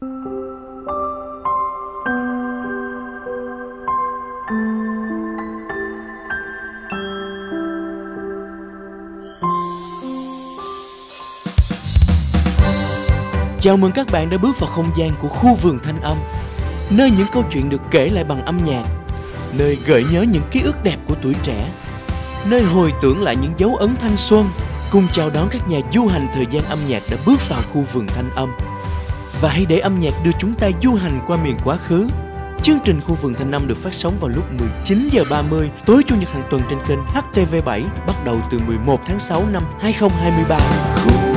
Chào mừng các bạn đã bước vào không gian của khu vườn thanh âm, Nơi những câu chuyện được kể lại bằng âm nhạc, Nơi gợi nhớ những ký ức đẹp của tuổi trẻ, Nơi hồi tưởng lại những dấu ấn thanh xuân, Cùng chào đón các nhà du hành thời gian âm nhạc đã bước vào khu vườn thanh âm. Và hãy để âm nhạc đưa chúng ta du hành qua miền quá khứ Chương trình khu vườn thanh năm được phát sóng vào lúc 19 giờ 30 tối chủ nhật hàng tuần trên kênh HTV7 bắt đầu từ 11 tháng 6 năm 2023. Khu